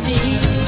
see.